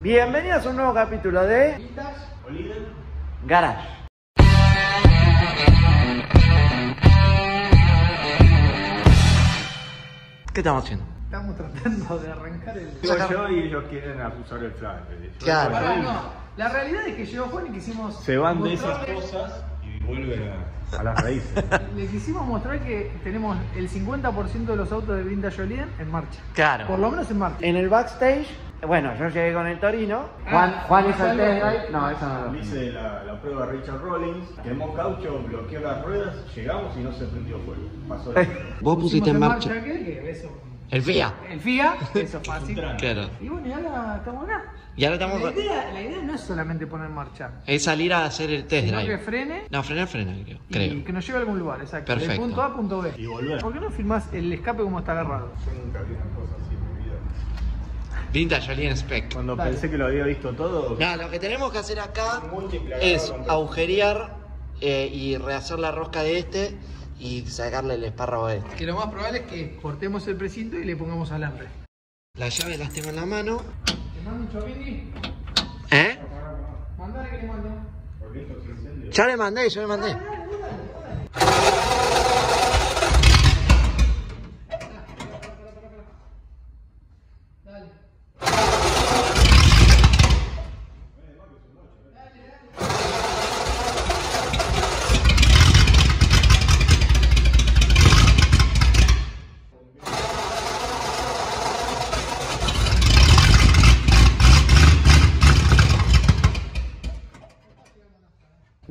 Bienvenidos a un nuevo capítulo de Garage. ¿Qué estamos haciendo? Estamos tratando de arrancar el. Digo yo y ellos quieren acusar el flan. Claro. Pará, no. La realidad es que llegó Juan y quisimos. Se van de esas cosas y vuelven a, a las raíces. Le quisimos mostrar que tenemos el 50% de los autos de Vintage Olien en marcha. Claro. Por lo menos en marcha. En el backstage, bueno, yo llegué con el Torino. Juan, Ah, Juan hizo el test drive. No, eso no lo hice. La, la prueba Richard Rollins, quemó caucho, bloqueó las ruedas, llegamos y no se prendió fuego. Pasó la Vos pusiste en marcha. ¿qué? Que eso. El FIA. El FIA, eso es fácil. Claro. Y bueno, y ahora estamos acá. Y ahora estamos. La idea, la idea no es solamente poner en marcha, Es salir a hacer el test sino que drive. frene No, frenar, frena, creo. y Creo. que nos lleve a algún lugar, exacto. Perfecto. De punto A a punto B. Y volver. ¿Por qué no filmás el escape como está agarrado? Yo nunca vi una cosa así en mi vida. Vintage Alien Spec. Cuando Dale. pensé que lo había visto todo, No, lo que tenemos que hacer acá es agujerear eh, y rehacer la rosca de este y sacarle el espárrago a este. Que lo más probable es que cortemos el precinto y le pongamos alambre. Las llaves las tengo en la mano. ¿Te mando un chopini? ¿Eh? Mandale que le mando. Ya le mandé, yo le mandé.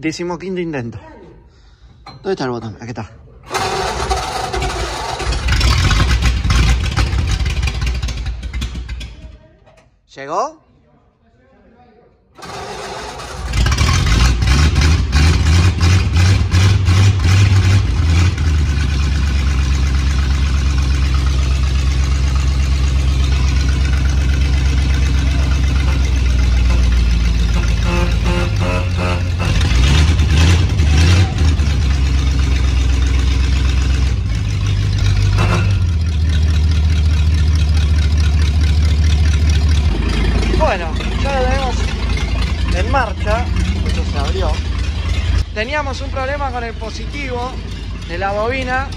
Décimo quinto intento. ¿Dónde está el botón? Aquí está. ¿Llegó? Bueno, ya lo tenemos en marcha. Esto se abrió. Teníamos un problema con el positivo de la bobina,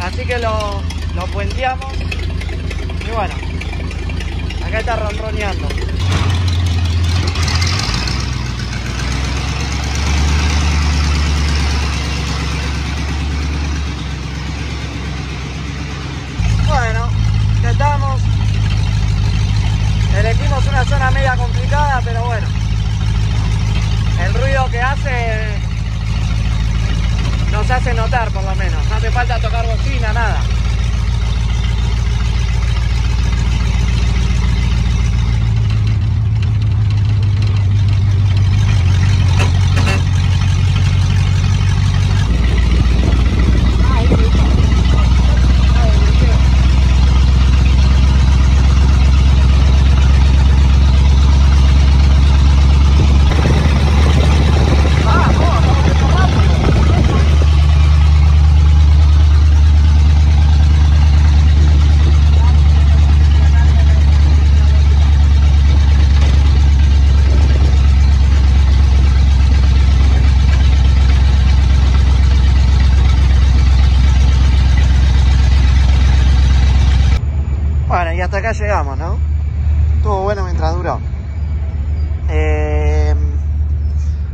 así que lo, lo puenteamos. Y bueno, acá está ronroneando. Bueno, ya estamos. Elegimos una zona media complicada, pero bueno. El ruido que hace nos hace notar por lo menos. No hace falta tocar bocina, nada. Bueno, y hasta acá llegamos, ¿no? Estuvo bueno mientras duró. Eh,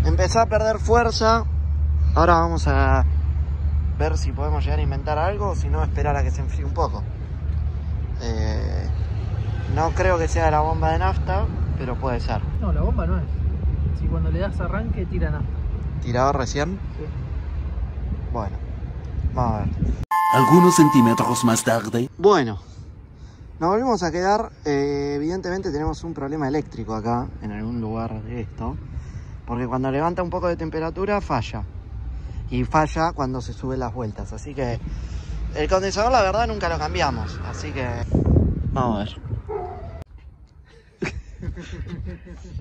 empezó a perder fuerza. Ahora vamos a ver si podemos llegar a inventar algo o si no esperar a que se enfríe un poco. Eh, no creo que sea la bomba de nafta, pero puede ser. No, la bomba no es. Si cuando le das arranque, tira nafta. ¿Tirado recién? Bueno, vamos a ver. Algunos centímetros más tarde. Bueno, nos volvimos a quedar. eh, evidentemente tenemos un problema eléctrico acá, en algún lugar de esto. Porque cuando levanta un poco de temperatura falla. Y falla cuando se suben las vueltas. Así que el condensador la verdad nunca lo cambiamos. Así que... Vamos a ver.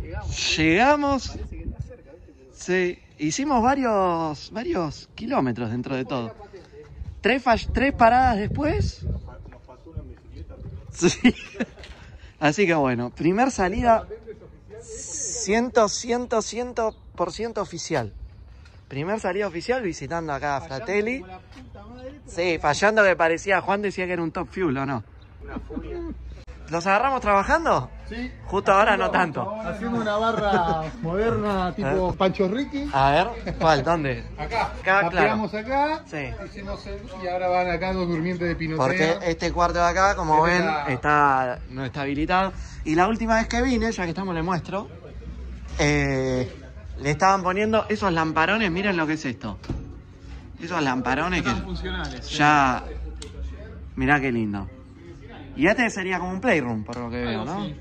Llegamos. Llegamos. Parece que está cerca, ¿viste? Pero Sí, hicimos varios, varios kilómetros dentro de todo. Tres paradas después. Sí. Así que bueno, primer salida 100, 100, 100% oficial. Primer salida oficial visitando acá a Fratelli. Sí, fallando que parecía, Juan decía que era un top fuel, ¿o no? ¿Los agarramos trabajando? Sí. Justo ahora no tanto. Haciendo una barra moderna tipo Pancho Ricky. A ver, ¿cuál? ¿Dónde? Acá. Acá, la claro. acá. Sí. Hicimos el- y ahora van acá dos durmientes de pinotea. Porque este cuarto de acá, como ven, está- está, no está habilitado. Y la última vez que vine, ya que estamos, le muestro. eh, le estaban poniendo esos lamparones, miren lo que es esto. Esos lamparones que Están funcionales. ya... Mirá qué lindo. Y este sería como un playroom, por lo que veo, ¿no? así.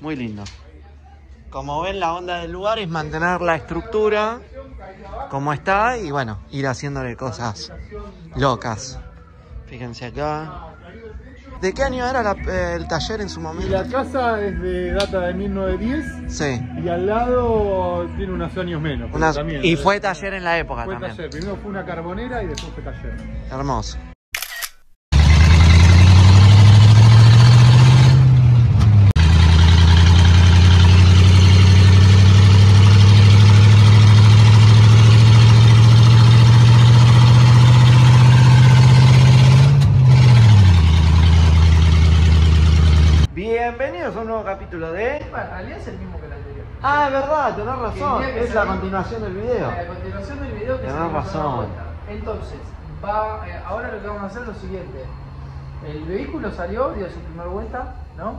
Muy lindo. Como ven, la onda del lugar es mantener la estructura como está y bueno, ir haciéndole cosas locas. Fíjense acá. ¿De qué año era la- eh, el taller en su momento? la casa es de data de 1910 Sí. y al lado tiene unos años menos. pero Unas- también, y fue taller en la época Fue también. taller. Primero fue una carbonera y después fue taller. Hermoso. Bienvenidos a un nuevo capítulo de... En realidad es el mismo que el anterior. Ah, es verdad, tenés razón. Que Es la continuación del video. A continuación del video que Tenés razón. Entonces, va, eh, ahora lo que vamos a hacer es lo siguiente. El vehículo salió, dio su primera vuelta, ¿no?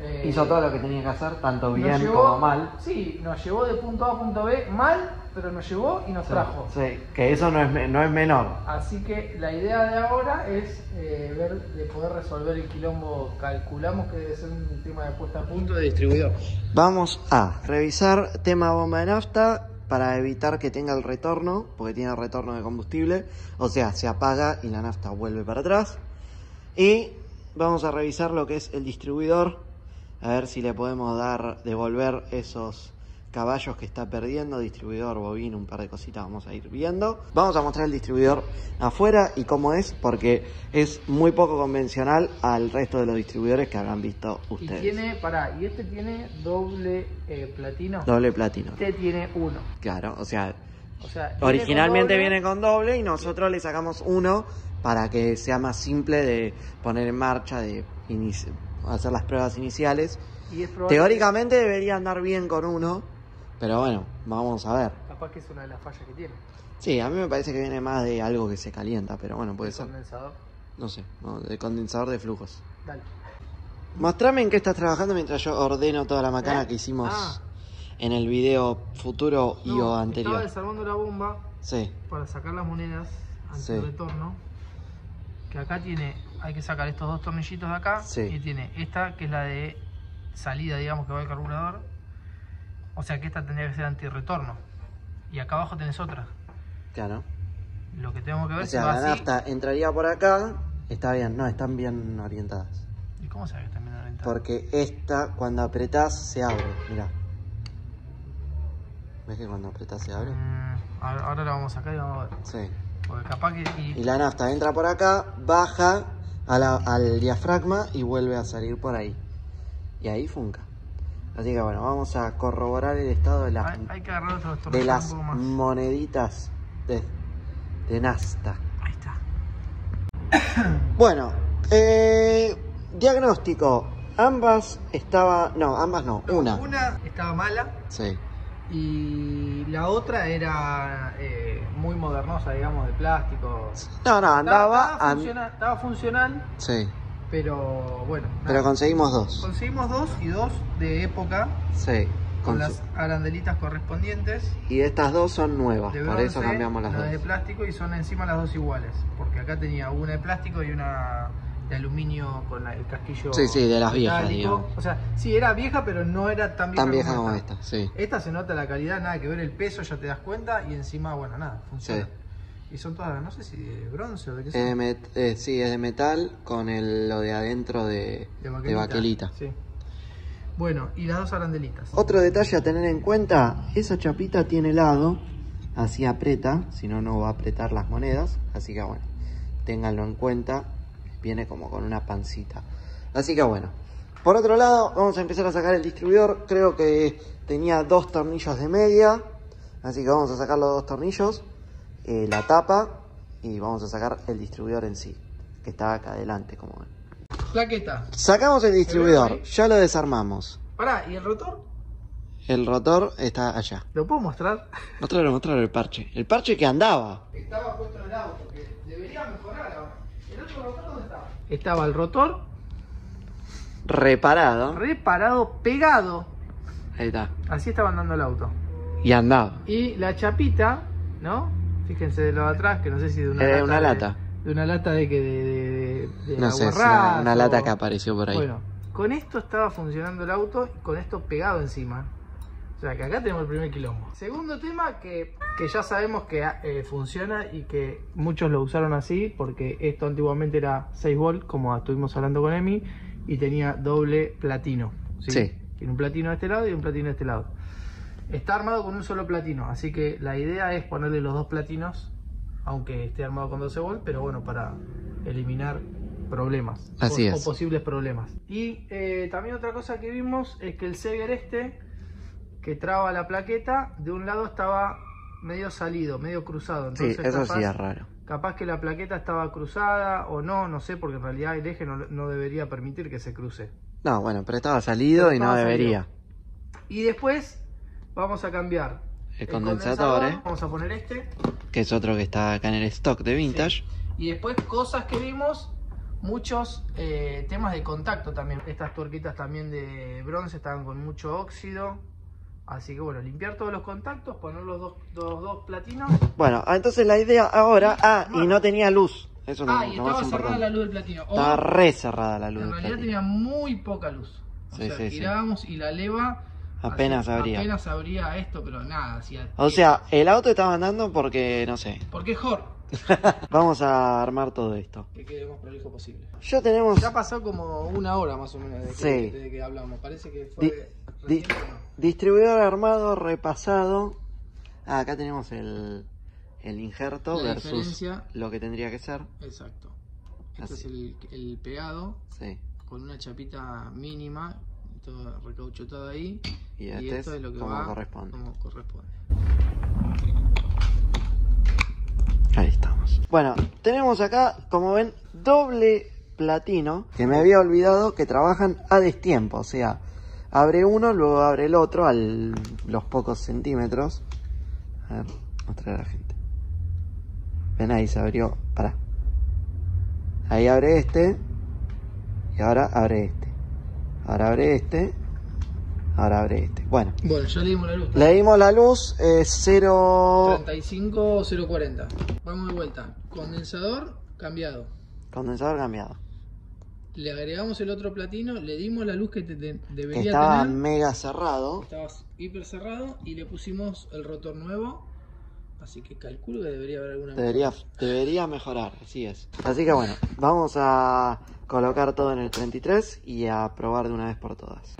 Eh, Hizo todo lo que tenía que hacer, tanto bien llevó- como mal. Sí, nos llevó de punto A a punto B mal, pero nos llevó y nos trajo. Sí, que eso no es, no es menor. Así que la idea de ahora es eh, ver de poder resolver el quilombo. Calculamos que debe ser un tema de puesta a punto de distribuidor. Vamos a revisar tema bomba de nafta para evitar que tenga el retorno, porque tiene retorno de combustible, o sea, se apaga y la nafta vuelve para atrás. Y vamos a revisar lo que es el distribuidor, a ver si le podemos dar, devolver esos caballos que está perdiendo, distribuidor, bobino, un par de cositas vamos a ir viendo. Vamos a mostrar el distribuidor afuera y cómo es, porque es muy poco convencional al resto de los distribuidores que habrán visto Y ustedes. tiene, pará, y este tiene doble eh, platino. Doble platino. Este tiene uno. Claro, o sea, O sea, viene originalmente con viene con doble y nosotros le sacamos uno para que sea más simple de poner en marcha, de hacer las pruebas iniciales. Y Teóricamente debería andar bien con uno, pero bueno, vamos a ver. Capaz que es una de las fallas que tiene. Sí, a mí me parece que viene más de algo que se calienta, pero bueno, puede el ser. condensador. No sé, ¿no? de condensador de flujos. Dale. Mostrame en qué estás trabajando mientras yo ordeno toda la macana ¿Eh? que hicimos Ah. en el video futuro y o Estaba anterior. desarmando la bomba Sí, para sacar las monedas ante Sí. el retorno. Que acá tiene, hay que sacar estos dos tornillitos de acá. Sí. Y tiene esta que es la de salida, digamos, que va al carburador. O sea que esta tendría que ser antirretorno. Y acá abajo tenés otra. claro. Lo que tengo que ver O si sea, va la así. nafta entraría por acá. Está bien, no, están bien orientadas. ¿Y cómo sabes que están bien orientadas? Porque esta, cuando apretás, se abre. Mirá. ¿Ves que cuando apretás se abre? Mm, ahora, ahora la vamos a sacar y vamos a ver. Sí. Porque capaz que. y- Y la nafta entra por acá, baja a la- al diafragma y vuelve a salir por ahí. Y ahí funca. Así que bueno, vamos a corroborar el estado de las, hay, hay que de las moneditas de, de nafta. Ahí está. Bueno, eh, diagnóstico. Ambas estaba. No, ambas no, una. Una estaba mala Sí. y la otra era eh, muy modernosa, digamos, de plástico. No, no, andaba. Estaba, funcional, estaba funcional, Sí. Pero bueno. Pero conseguimos dos. Conseguimos dos y dos de época Sí. con las arandelitas correspondientes. Y estas dos son nuevas, De por bronce, eso cambiamos las la de dos. plástico y son encima las dos iguales. Porque acá tenía una de plástico y una de aluminio con la- el casquillo. Sí, sí, de las viejas, digamos. O sea, sí, era vieja, pero no era tan vieja, Tan vieja como esta, sí. Esta se nota la calidad, nada que ver el peso, ya te das cuenta. Y encima, bueno, nada, funciona. Y son todas, no sé si de bronce o de qué son. eh, sí, es de metal con el, lo de adentro de, de baquelita. Sí. Bueno, y las dos arandelitas. Otro detalle a tener en cuenta, esa chapita tiene lado, así aprieta, si no, no va a apretar las monedas, así que bueno, ténganlo en cuenta, viene como con una pancita. Así que bueno, Por otro lado, vamos a empezar a sacar el distribuidor. Creo que tenía dos tornillos de media. Así que vamos a sacar los dos tornillos, eh, la tapa y vamos a sacar el distribuidor en sí, que está acá adelante, como ven. Plaqueta. Sacamos el distribuidor, ya lo desarmamos. Pará, ¿y el rotor? El rotor está allá. ¿Lo puedo mostrar? Mostralo el parche. El parche que andaba. Estaba puesto en el auto, que debería mejorar ahora. ¿El otro rotor dónde estaba? Estaba el rotor Reparado. reparado, pegado. Ahí está. Así estaba andando el auto. Y andaba. Y la chapita, ¿no? Fíjense de lo de atrás, que no sé si de una Eh, lata. una de- lata. De, una lata de que de, de, No sé, una, o- lata que apareció por ahí. Bueno, con esto estaba funcionando el auto, y con esto pegado encima. O sea que acá tenemos el primer quilombo. Segundo tema que, que ya sabemos que eh, funciona y que muchos lo usaron así, porque esto antiguamente era 6 volt, como estuvimos hablando con Emi, y tenía doble platino. ¿sí? Sí. Tiene un platino de este lado y un platino de este lado. Está armado con un solo platino, así que la idea es ponerle los dos platinos, aunque esté armado con 12 volt, pero bueno, para eliminar problemas Así o, es. o posibles problemas. Y eh, también otra cosa que vimos es que el Seger este, que traba la plaqueta, de un lado estaba medio salido, medio cruzado. Sí, Entonces, eso capaz, sí es raro. capaz que la plaqueta estaba cruzada o no, no sé, porque en realidad el eje no, no debería permitir que se cruce. No, bueno, pero estaba salido Pero y no debería. Y después vamos a cambiar El condensador, ¿eh? Vamos a poner este. Que es otro que está acá en el stock de Vintage. Y después cosas que vimos, muchos eh, temas de contacto también. Estas tuerquitas también de bronce estaban con mucho óxido. Así que bueno, limpiar todos los contactos, poner los dos, dos, dos platinos. Bueno, ah, entonces la idea ahora. Ah, y no tenía luz. Eso Ah, y estaba cerrada la luz del platino. O, Estaba re cerrada la luz. en realidad tenía muy poca luz. O Sí, sea, sí. girábamos y la leva Apenas hacía- abría. Apenas abría esto, pero nada. Hacía O sea, el auto estaba andando porque, no sé. porque es Jor. Vamos a armar todo esto. Que quede lo más prolijo posible. Ya tenemos Ya pasó como una hora más o menos desde, Sí. que, desde que hablamos. Parece que fue Di- distribuidor armado, repasado. Ah, acá tenemos el, el injerto La versus diferencia. lo que tendría que ser. Exacto. Este Así. es el, el pegado Sí. con una chapita mínima, todo recauchutado ahí. Y Y, este esto es es lo que como va corresponde. como corresponde. Ahí estamos. Bueno, tenemos acá, como ven, doble platino. Que me había olvidado que trabajan a destiempo. O sea, abre uno, luego abre el otro a los pocos centímetros. A ver, mostrar a la gente. Ven ahí, se abrió. Pará. Ahí abre este. Y ahora abre este. Ahora abre este. Ahora abre este. Bueno, Bueno, ya le dimos la luz. le dimos la luz. eh, cero 35 o 040. Vamos de vuelta. Condensador cambiado. Condensador cambiado. Le agregamos el otro platino, le dimos la luz que te- te- debería Estaba tener. mega cerrado. Estaba hiper cerrado y le pusimos el rotor nuevo. Así que calculo que debería haber alguna Debería, debería mejorar, así es. Así que bueno, vamos a colocar todo en el 33 y a probar de una vez por todas.